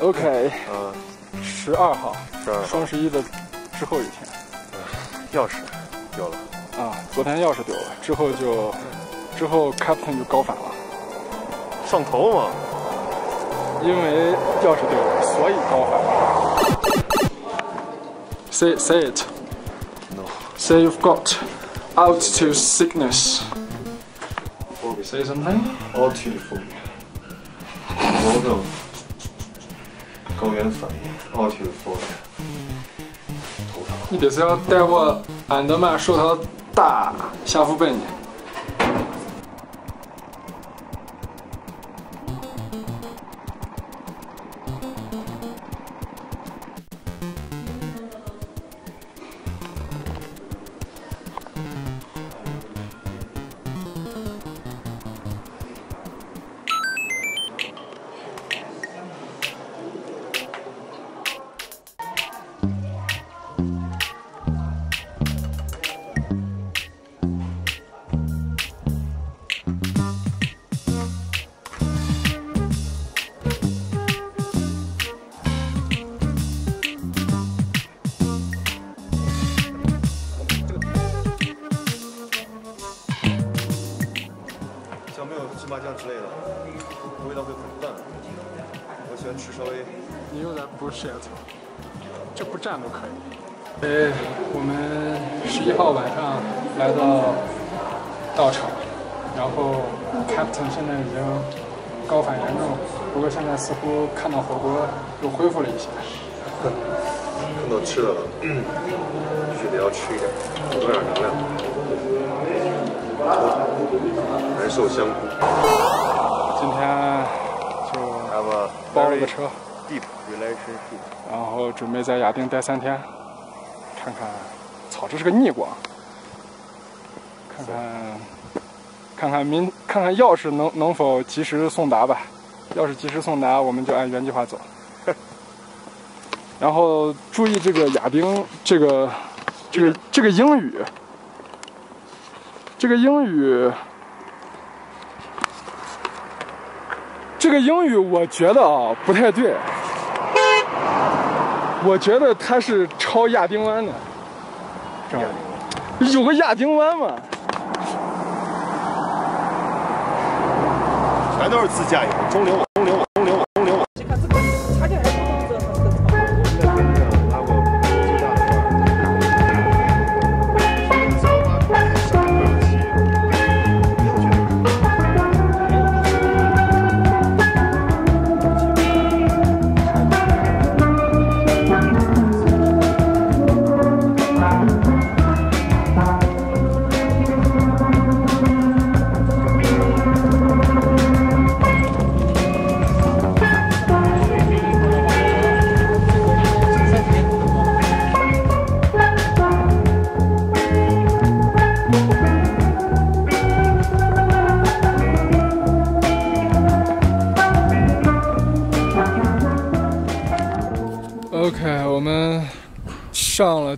OK，嗯，十二号，十二号双十一的之后一天钥匙丢了，啊，昨天钥匙丢了，之后就之后 Captain 就高反了，上头嘛。因为钥匙丢了，所以高反了。Say say it. No. Say you've got altitude sickness. Say something. altitude phobia，某种高原反应，奥体的风，你这是要带我安德玛手套打下副本呢？芝麻酱之类的，味道会很淡。我喜欢吃稍微你又在 bullshit，这不蘸都可以。呃，我们十一号晚上来到道场，然后 Captain 现在已经高反严重，不过现在似乎看到火锅又恢复了一些。看到吃的了，必须得要吃一点，补充点能量。难受香菇今天就包了个车，deep relationship。然后准备在亚丁待三天，看看，操，这是个逆光，看看，看看明，看看钥匙能能否及时送达吧。钥匙及时送达，我们就按原计划走。然后注意这个亚丁这个这个这个英语，这个英语，这个英语我觉得啊不太对。我觉得它是抄亚丁湾的，这样？有个亚丁湾嘛？全都是自驾游，中流，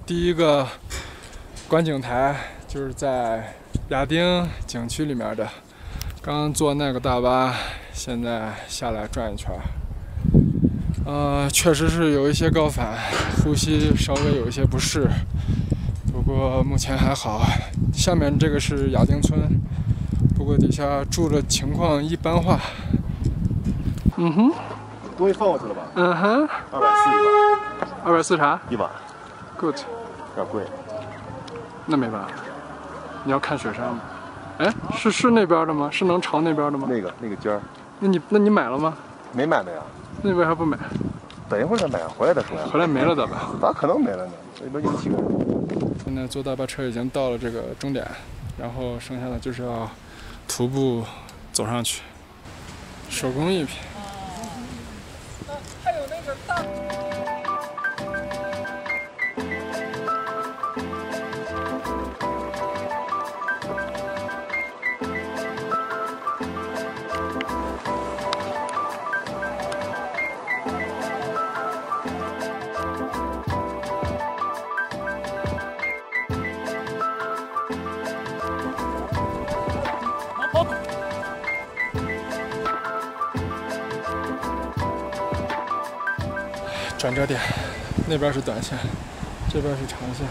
第一个观景台，就是在亚丁景区里面的。刚坐那个大巴，现在下来转一圈儿。呃，确实是有一些高反，呼吸稍微有一些不适，不过目前还好。下面这个是亚丁村，不过底下住的情况一般化。嗯哼，东西放过去了吧？嗯哼，二百四一晚，二百四啥一晚？Good。有点贵。那没办法，你要看雪山吗？哎，是是那边的吗？是能朝那边的吗？那个那个尖儿那你那你买了吗？没买的呀，那为啥不买？等一会儿再买，回来再说呀。回来没了咋办？咋可能没了呢？这边有几个人。现在坐大巴车已经到了这个终点，然后剩下的就是要徒步走上去，手工艺品。转折点，那边是短线，这边是长线。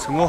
成功。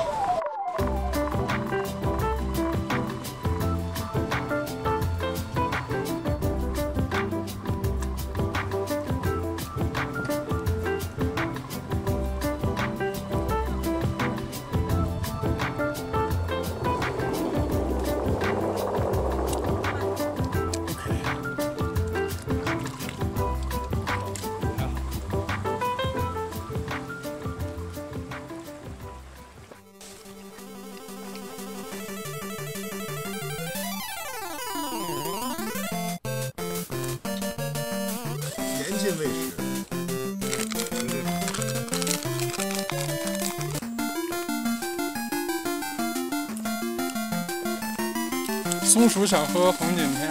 松鼠想喝红景天。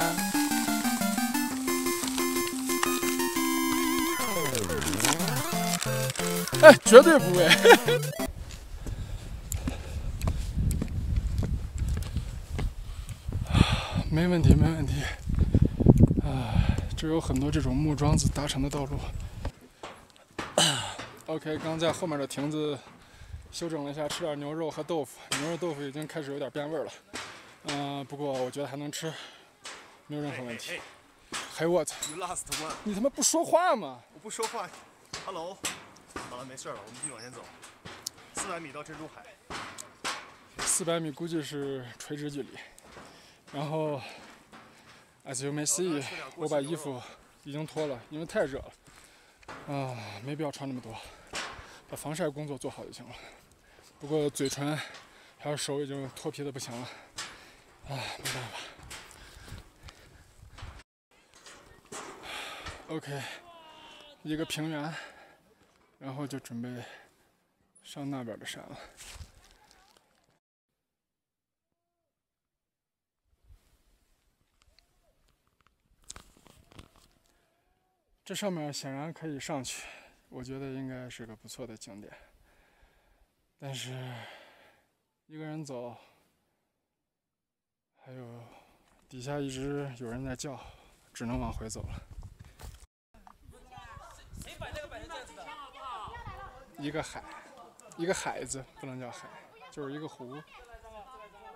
哎，绝对不喂。没问题，没问题。啊，这有很多这种木桩子搭成的道路。OK，刚在后面的亭子休整了一下，吃点牛肉和豆腐。牛肉豆腐已经开始有点变味了。嗯、不过我觉得还能吃，没有任何问题。还我操，You last one。你他妈不说话吗？我不说话。Hello。好了，没事了，我们继续往前走。四百米到珍珠海。四百米估计是垂直距离。然后，as you may see，我把衣服已经脱了，因为太热了。啊，没必要穿那么多，把防晒工作做好就行了。不过嘴唇还有手已经脱皮的不行了，啊，没办法。OK，一个平原，然后就准备上那边的山了。这上面显然可以上去，我觉得应该是个不错的景点。但是一个人走，还有底下一直有人在叫，只能往回走了。一个海，一个海子，不能叫海，就是一个湖。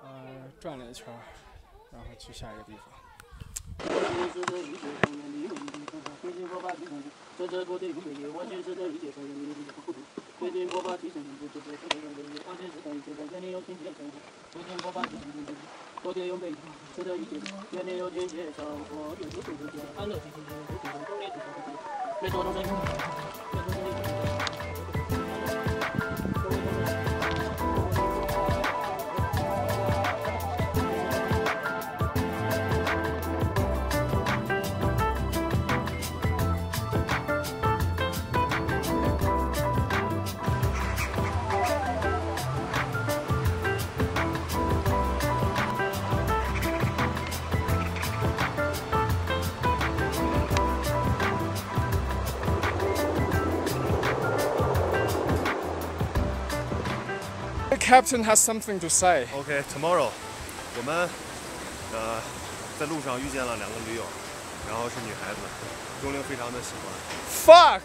呃，转了一圈，然后去下一个地方。昨天有美女，吃的一斤，天天有甜甜小伙，有酒就喝酒，安乐天天有酒，有酒就喝酒，没酒都没。Captain has something to say. OK，tomorrow，、我们呃在路上遇见了两个驴友，然后是女孩子，钟灵非常的喜欢。Fuck！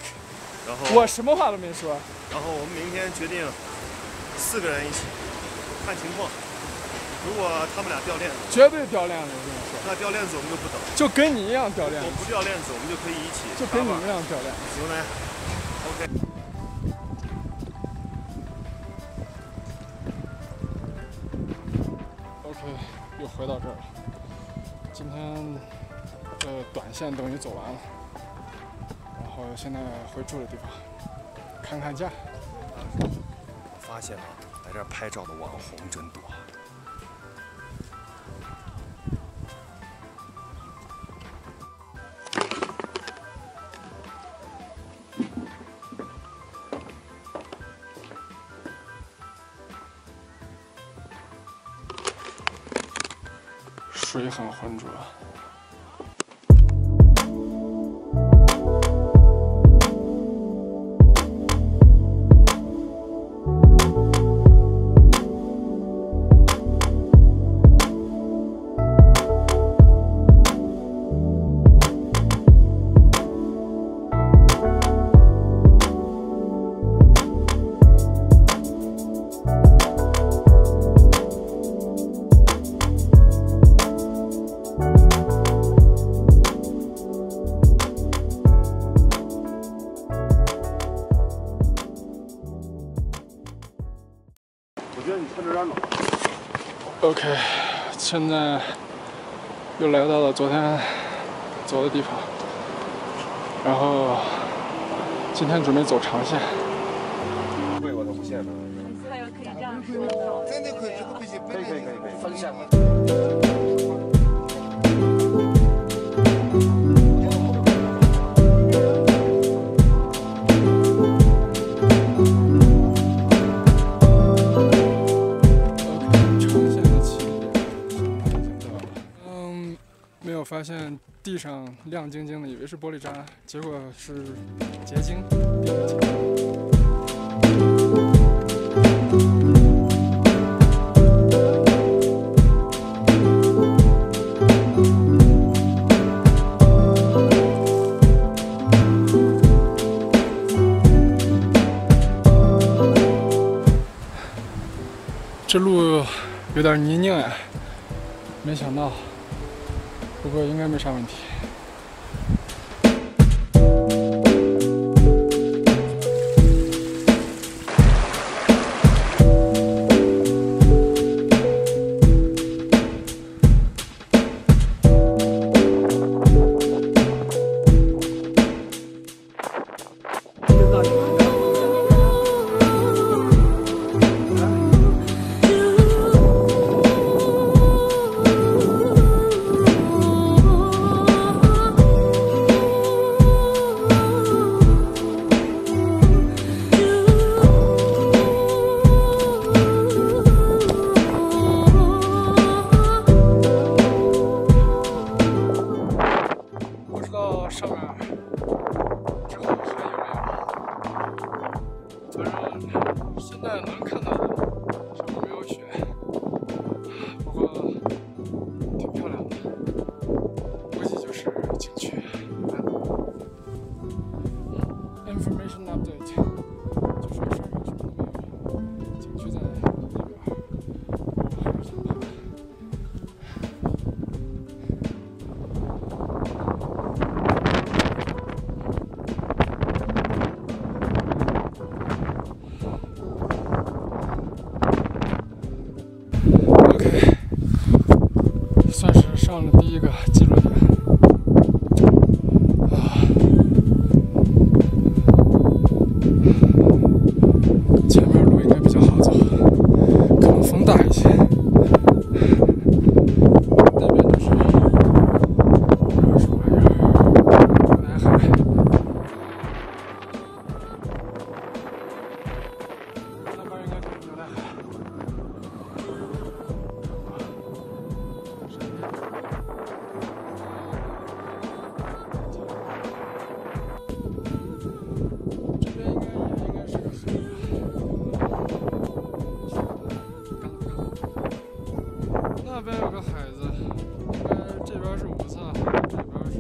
然后我什么话都没说。然后我们明天决定四个人一起看情况。如果他们俩掉链子，绝对掉链子，我跟你说，那掉链子我们就不等；就跟你一样掉链子我子，不掉链子，我们就可以一起就跟你一样掉链子。行没？OK。到这儿了。今天的短线等于走完了，然后现在回住的地方看看家。我发现啊，来这拍照的网红真多。也很浑浊。我觉得你穿的有点冷 ok 现在又来到了昨天走的地方然后今天准备走长线。发现地上亮晶晶的以为是玻璃渣结果是结晶。这路有点泥泞呀没想到。不过应该没啥问题。后边还有个海子，这边是五色，这边是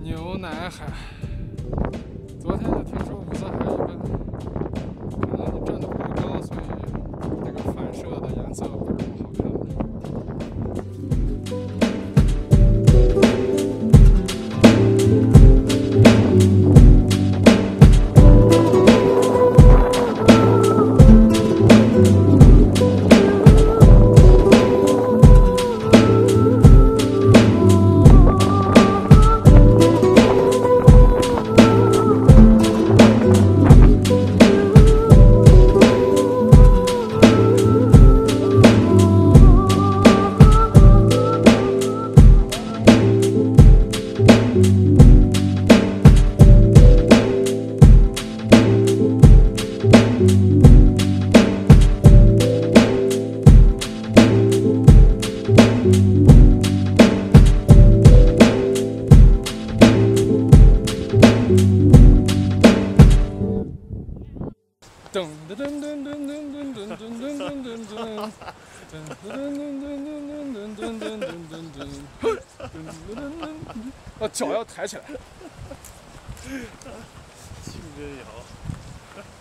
牛奶海。抬起来。